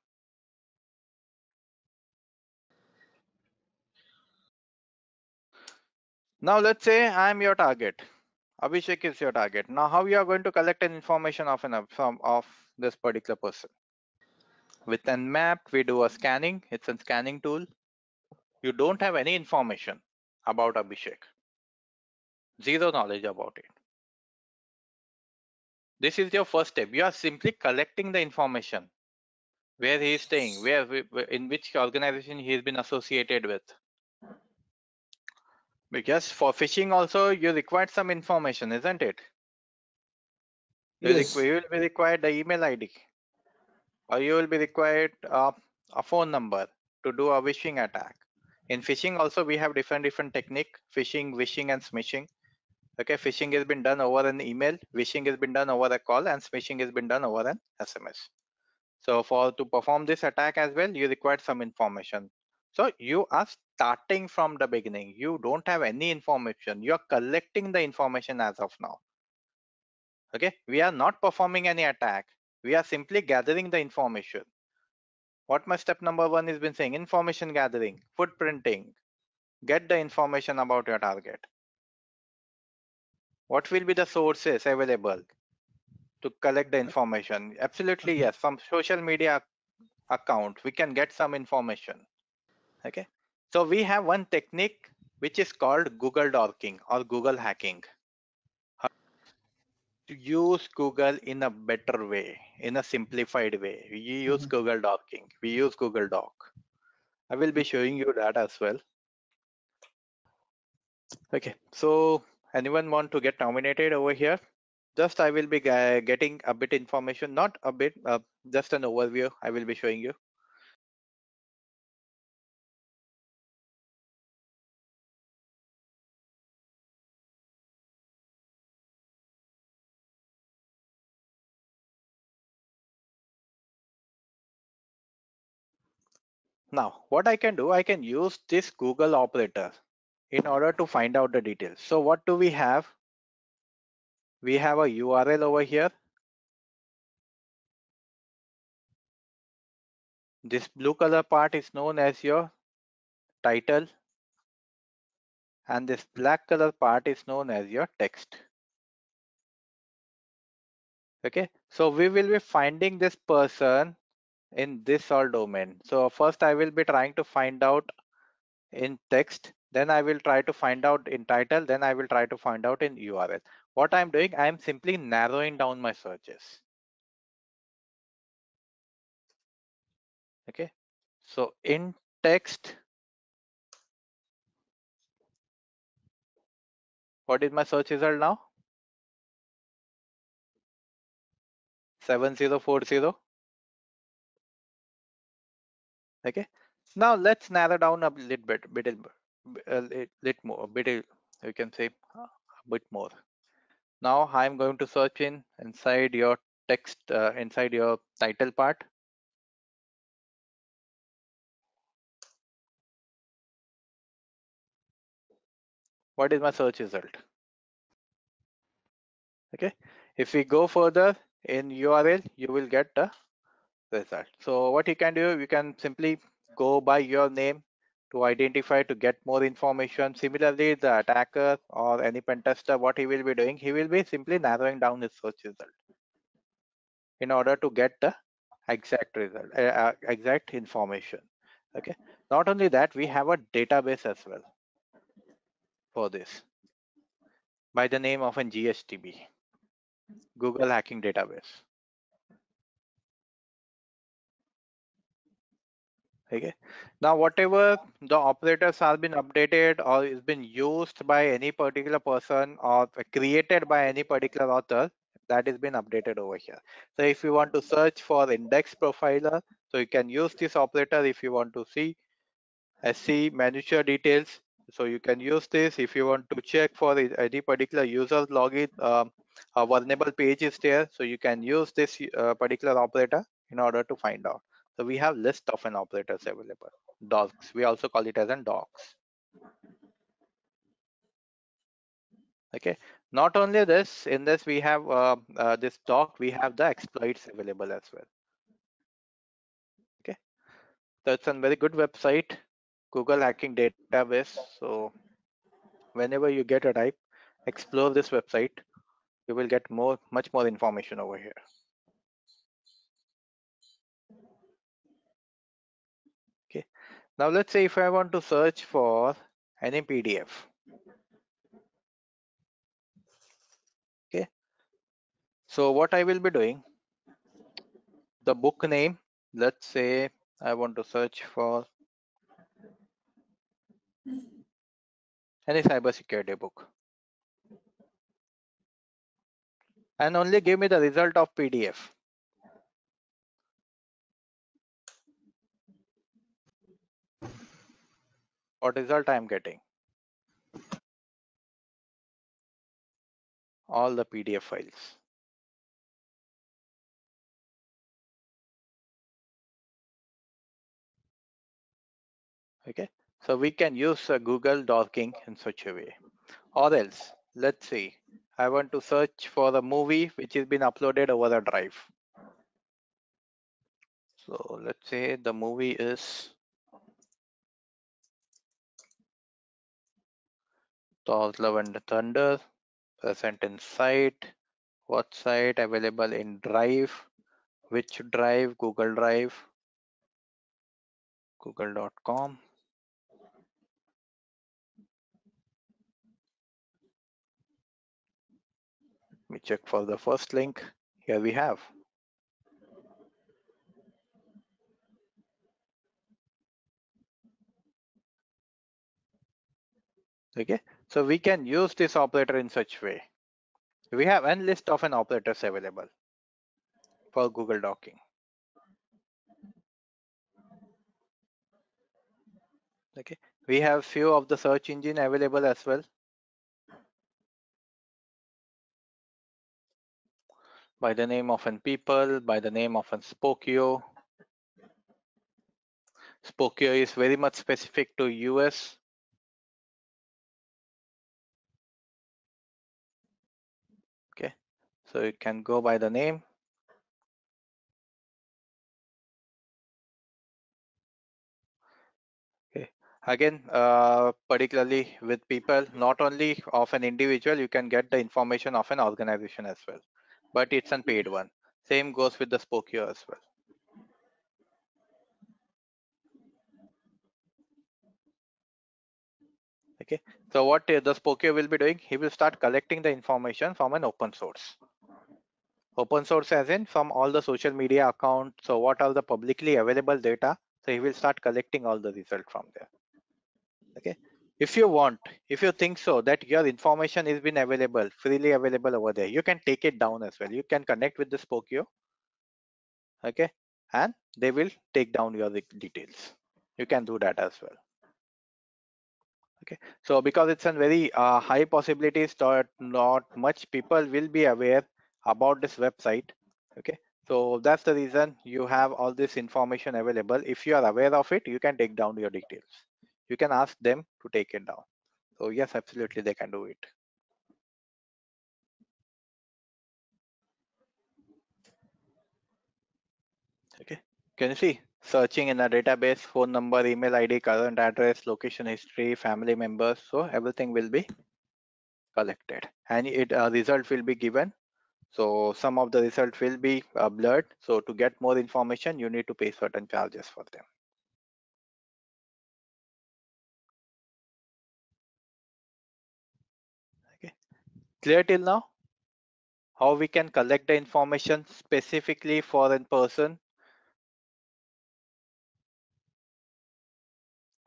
Now let's say I am your target. Abhishek is your target. Now how you are going to collect an information of an from of this particular person? With Nmap, we do a scanning. It's a scanning tool. You don't have any information about Abhishek. Zero knowledge about it. This is your first step. You are simply collecting the information. Where he is staying, where, in which organization he has been associated with. Because for phishing also you require some information, isn't it? Yes. You will be required the email ID or you will be required uh, a phone number to do a phishing attack. In phishing also we have different different technique, phishing, vishing and smishing. Okay, phishing has been done over an email, vishing has been done over a call and smishing has been done over an SMS. So for to perform this attack as well, you require some information. So you are starting from the beginning. You don't have any information. You are collecting the information as of now. Okay, we are not performing any attack. We are simply gathering the information. What my step number one has been saying, information gathering, footprinting, get the information about your target. What will be the sources available to collect the information? Absolutely yes, from social media account, we can get some information okay. So we have one technique which is called google dorking or google hacking. To use google in a better way in a simplified way. We use Mhm. google dorking we use google dork. I will be showing you that as well. Okay. So anyone want to get nominated over here? Just i will be getting a bit information not a bit uh, just an overview i will be showing you Now, what I can do, I can use this Google operator in order to find out the details. So what do we have? We have a URL over here. This blue color part is known as your title. and this black color part is known as your text. Okay, so we will be finding this person in this all domain. So first I will be trying to find out in text, then I will try to find out in title, then I will try to find out in URL. What I'm doing, I'm simply narrowing down my searches. Okay, so in text, what is my search result now? 7040. Okay, now let's narrow down a little bit, bit, a little more, a bit, you can say a bit more. Now I'm going to search in inside your text, uh, inside your title part. What is my search result? Okay, if we go further in URL, you will get the result. So what you can do, you can simply go by your name to identify to get more information. Similarly, the attacker or any pen tester, what he will be doing, he will be simply narrowing down his search result in order to get the exact result, uh, uh, exact information. Okay. Not only that, we have a database as well for this by the name of an GHDB, Google Hacking Database. Okay. Now whatever the operators have been updated or is been used by any particular person or created by any particular author that has been updated over here. So if you want to search for index profiler so you can use this operator. If you want to see sc manager details so you can use this. If you want to check for any particular user login um, a vulnerable page is there so you can use this uh, particular operator in order to find out so we have list of an operators available. Dorks. We also call it as an dorks. Okay. Not only this, in this we have uh, uh, this dork, we have the exploits available as well. Okay. So it's a very good website, Google Hacking Database. So whenever you get a type, explore this website. You will get more, much more information over here. Now let's say if I want to search for any PDF. Okay. So what I will be doing, the book name, let's say I want to search for any cybersecurity book. And only give me the result of PDF. What result I am getting. All the PDF files. Okay, so we can use uh, Google dorking in such a way. Or else, let's see, I want to search for the movie which has been uploaded over the drive. So let's say the movie is Thor Love and Thunder, present in site, what site available in drive, which drive, Google Drive, google.com. Let me check for the first link. Here we have. Okay, so we can use this operator in such way. We have n list of an operators available for Google Dorking. Okay, we have few of the search engine available as well. By the name of an Pipl, by the name of an Spokeo. Spokeo is very much specific to US. So you can go by the name. Okay, again uh, particularly with Pipl not only of an individual you can get the information of an organization as well but it's an paid one. Same goes with the spokeo as well. Okay. So what uh, the spokeo will be doing? He will start collecting the information from an open source open source as in from all the social media accounts. So what are the publicly available data? So he will start collecting all the result from there. Okay? If you want if you think so that your information is been available freely available over there you can take it down as well. You can connect with the spokeo. Okay? And they will take down your details. You can do that as well. Okay? So because it's a very uh, high possibilities that not much people will be aware about this website okay? So that's the reason you have all this information available. If you are aware of it you can take down your details. You can ask them to take it down. So yes absolutely they can do it. Okay. Can you see? Searching in a database phone number email id current address location history family members. So everything will be collected. And it uh, result will be given so some of the result will be uh, blurred. So to get more information you need to pay certain charges for them. Okay. Clear till now? How we can collect the information specifically for a person?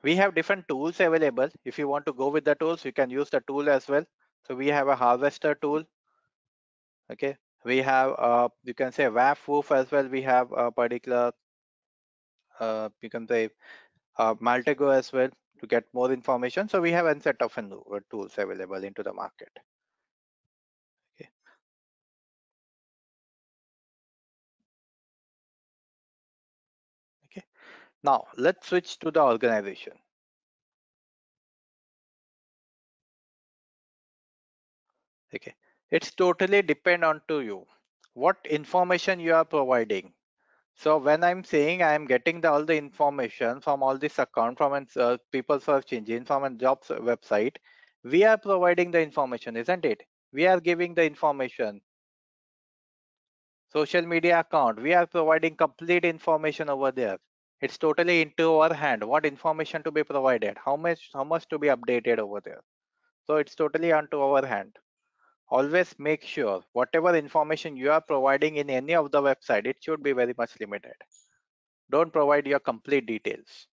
We have different tools available. If you want to go with the tools you can use the tool as well. So we have a harvester tool okay? We have uh you can say WAF woof as well. We have a particular uh you can say uh Maltego as well to get more information. So we have a set of tools available into the market. Okay. Now let's switch to the organization. Okay it's totally depend on to you what information you are providing. So when i'm saying i am getting the, all the information from all this account from uh, people search engine from a jobs website we are providing the information isn't it? We are giving the information. Social media account we are providing complete information over there. It's totally into our hand what information to be provided how much how much to be updated over there. So it's totally onto our hand always make sure whatever information you are providing in any of the website it should be very much limited. Don't provide your complete details.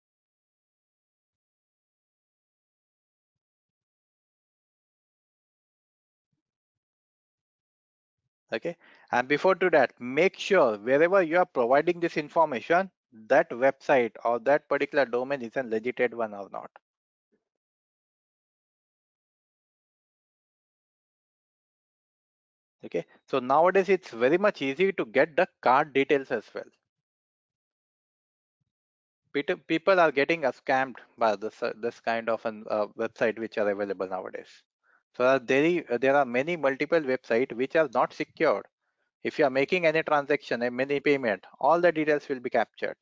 Okay? And before to that make sure wherever you are providing this information that website or that particular domain is a legitimate one or not okay. So nowadays it's very much easy to get the card details as well. People are getting scammed by this uh, this kind of an uh, website which are available nowadays. So there, there are many multiple websites which are not secured. If you are making any transaction a many payment all the details will be captured.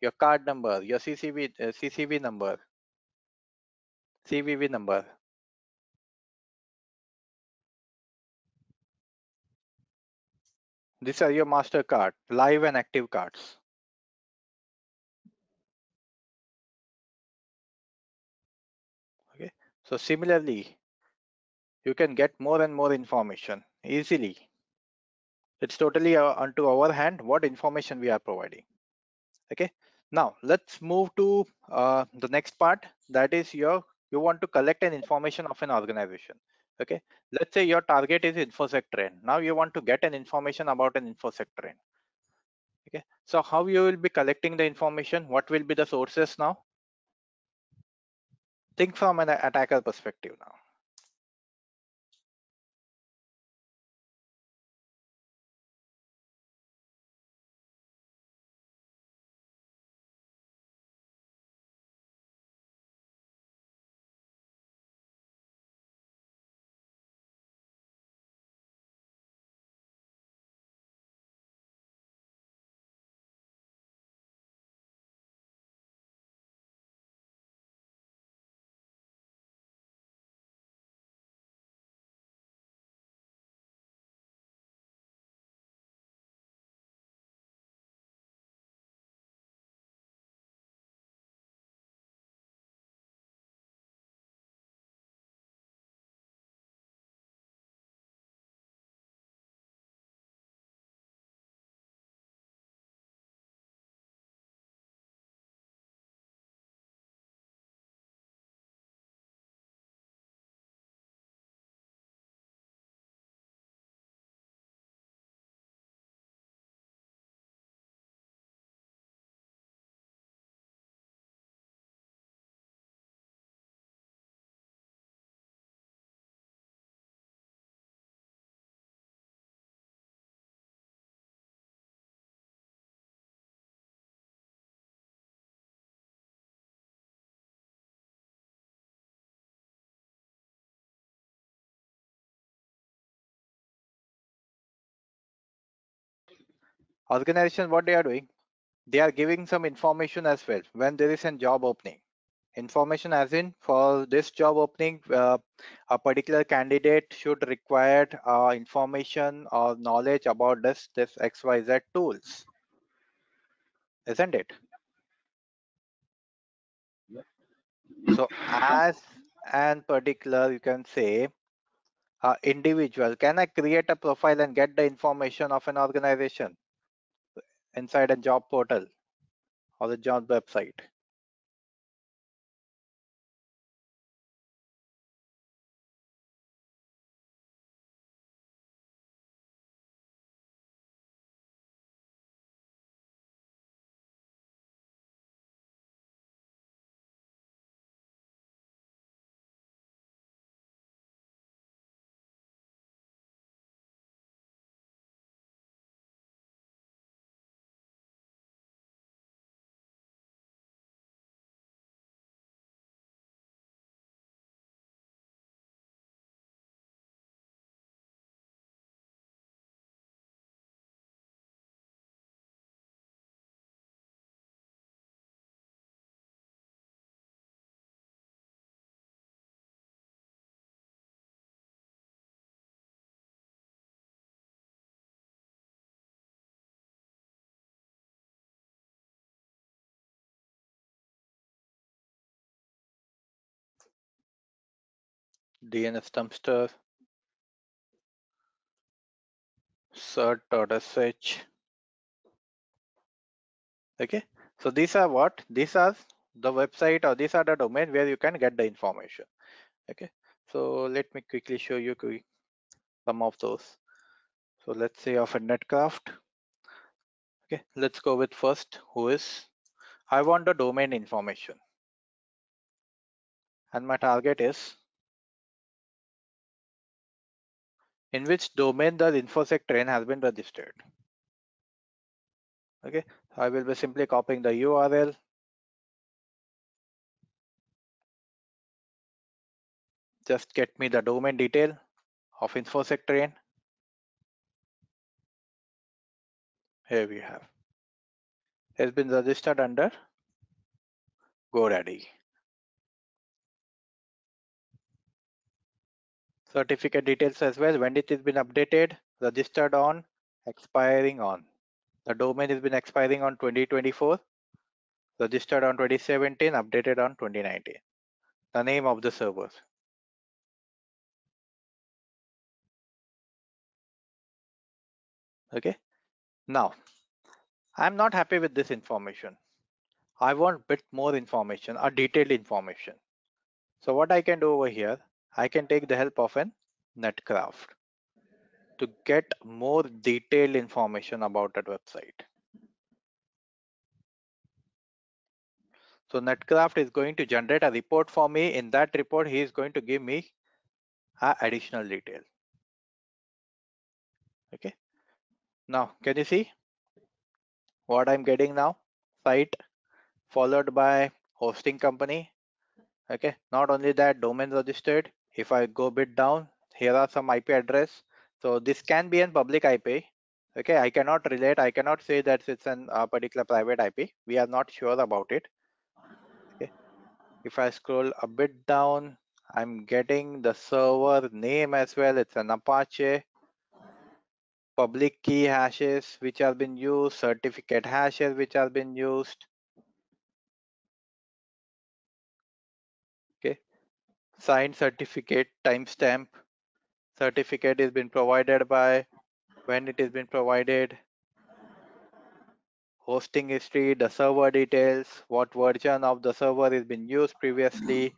Your card number your ccv uh, ccv number cvv number these are your mastercard live and active cards. Okay so similarly you can get more and more information easily. It's totally uh, onto our hand what information we are providing. Okay now let's move to uh, the next part. That is your you want to collect an information of an organization okay. Let's say your target is infosec train. Now you want to get an information about an infosec train. Okay. So how you will be collecting the information? What will be the sources now? Think from an attacker perspective now organization what they are doing they are giving some information as well when there is a job opening. Information as in for this job opening uh, a particular candidate should require uh, information or knowledge about this this xyz tools. Isn't it? So as and particular you can say uh, individual can i create a profile and get the information of an organization inside a job portal or the job website dns dumpster cert.sh okay. So these are what? These are the website or these are the domain where you can get the information. Okay. So let me quickly show you some of those. So let's say of a netcraft. Okay. Let's go with first. whois? I want the domain information. And my target is in which domain the infosec train has been registered. Okay i will be simply copying the url just get me the domain detail of infosec train. Here we have. Has been registered under godaddy certificate details as well. When it has been updated registered on expiring on. The domain has been expiring on 2024 registered on 2017 updated on 2019 the name of the servers okay? Now i'm not happy with this information. I want bit more information or detailed information. So what i can do over here i can take the help of an netcraft to get more detailed information about that website. So netcraft is going to generate a report for me. In that report he is going to give me additional detail. Okay. Now can you see what i'm getting now? Site followed by hosting company. Okay. Not only that domain registered if i go bit down here are some ip address. So this can be a public ip okay? I cannot relate i cannot say that it's a uh, particular private ip we are not sure about it okay? If i scroll a bit down i'm getting the server name as well. It's an apache. Public key hashes which have been used certificate hashes which have been used signed certificate timestamp. Certificate is been provided by when it has been provided? Hosting history the server details what version of the server has been used previously?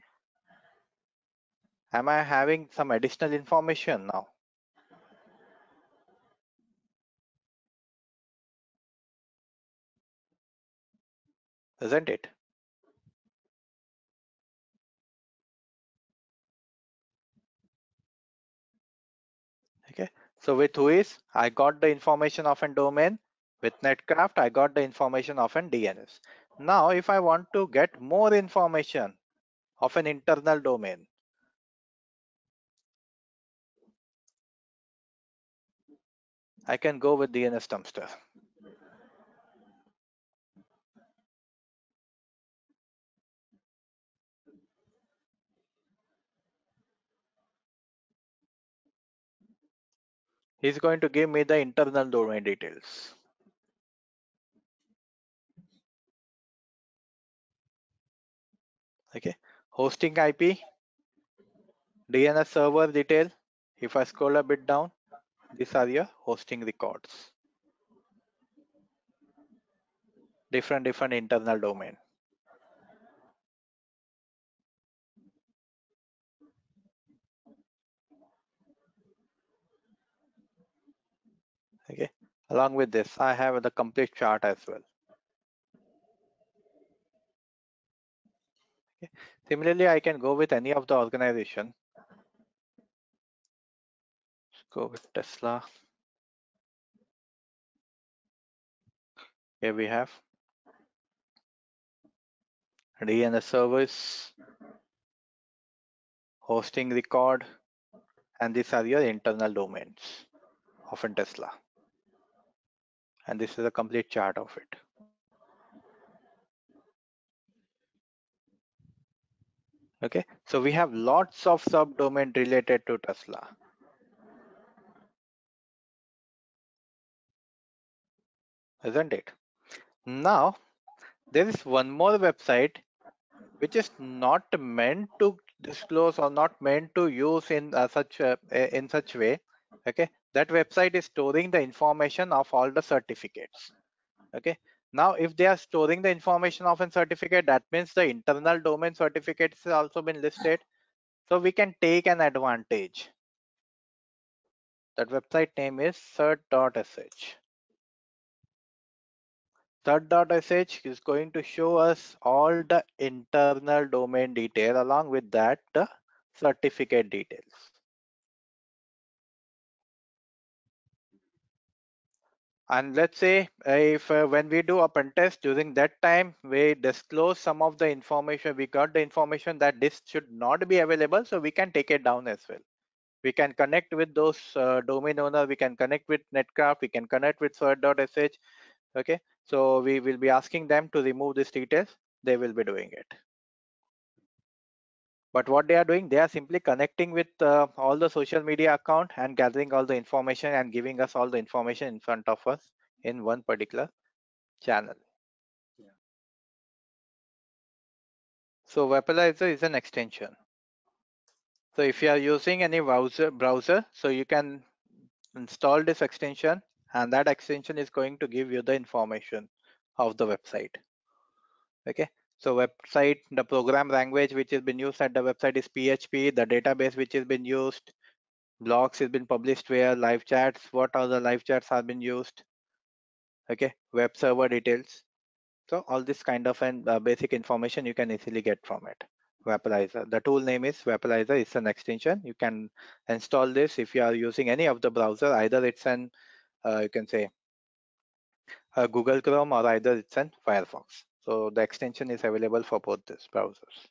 Am i having some additional information now? Isn't it so with whois i got the information of a domain with netcraft. I got the information of a dns now if i want to get more information of an internal domain i can go with dns dumpster He's going to give me the internal domain details. Okay, hosting IP, DNS server detail. If I scroll a bit down, these are your hosting records. Different, different internal domain. Okay, along with this, I have the complete chart as well. Okay. Similarly, I can go with any of the organization. Let's go with Tesla. Here we have DNS service, hosting record, and these are your internal domains of a Tesla. And this is a complete chart of it. Okay, so we have lots of subdomain related to Tesla. Isn't it? Now, there is one more website which is not meant to disclose or not meant to use in uh, such a, in such way. Okay, that website is storing the information of all the certificates. Okay, now, if they are storing the information of a certificate, that means the internal domain certificates has also been listed. So we can take an advantage. That website name is cert.sh. Cert.sh is going to show us all the internal domain detail along with that the certificate details. And let's say if uh, when we do a pen test during that time we disclose some of the information we got the information that this should not be available so we can take it down as well. We can connect with those uh, domain owner we can connect with netcraft we can connect with cert.sh okay? So we will be asking them to remove these details they will be doing it but what they are doing they are simply connecting with uh, all the social media account and gathering all the information and giving us all the information in front of us in one particular channel. Yeah. so Wappalyzer is an extension. So if you are using any browser browser so you can install this extension and that extension is going to give you the information of the website. Okay so website, the program language which has been used at the website is PHP, the database which has been used, blogs has been published where, live chats, what are the live chats have been used, okay, web server details. So all this kind of and uh, basic information you can easily get from it. Wappalyzer. The tool name is Wappalyzer. It's an extension. You can install this if you are using any of the browser. Either it's an, uh, you can say, Google Chrome or either it's an Firefox. So the extension is available for both these browsers.